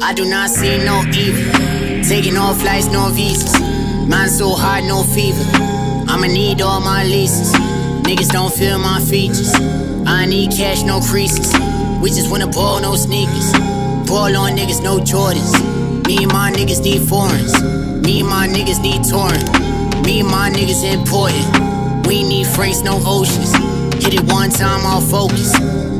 I do not see no evil. Taking off flights, no visas. Mine so hot, no fever. I'ma need all my leases. Niggas don't feel my features. I need cash, no creases. We just wanna ball, no sneakers. Ball on niggas, no Jordans. Me and my niggas need foreigns. Me and my niggas need touring. Me and my niggas important. We need freights, no oceans. Hit it one time, I'll focus.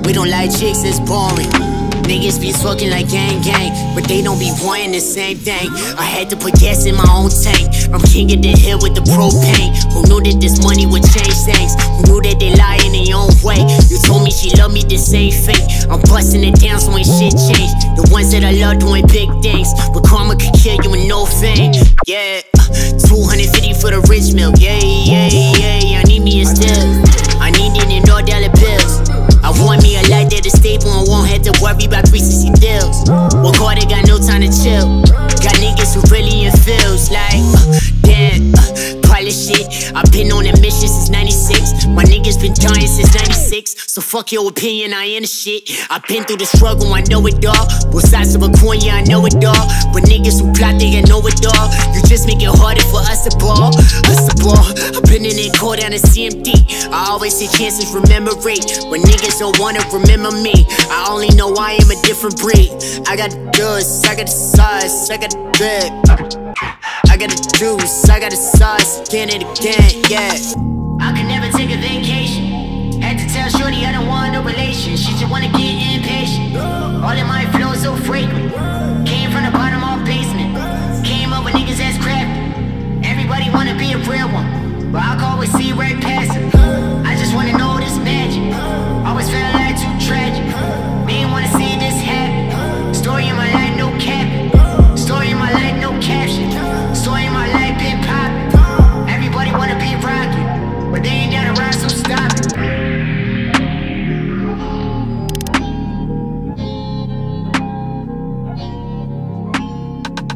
We don't like chicks, it's boring. Niggas be fucking like gang gang, but they don't be wanting the same thing. I had to put gas in my own tank. I'm king of the hill with the propane. Who knew that this money would change things? Who knew that they lie in their own way? You told me she loved me the same fate. I'm busting it down so ain't shit changed. The ones that I love doing big things, but karma could kill you with no fame. Yeah, uh, 250 for the rich milk. Yeah, yeah, yeah. I need me a still. I need it in all dollar bills. I want me a life that is stable and to worry about 360 deals. Hard, I got no time to chill. Got niggas who really in feels like, uh, damn, uh, probably shit. I've been on a mission since 96. My niggas been dying since 96. So fuck your opinion, I ain't a shit. I've been through the struggle, I know it all. Both sides of a coin, yeah, I know it all. But niggas who plot, they ain't know it all. You just make it harder for us to ball. Us I've been in it, call down to CMD. I always see chances, remember rate. When niggas don't wanna remember me, I only know I am a different breed. I got the goods, I got the sauce, I got the drip. I got the juice, I got the sauce, again and again, yeah. I could never take a vacation. Had to tell Shorty I don't want no relation. She just wanna get impatient. All in my flow so fragrant. See right past it.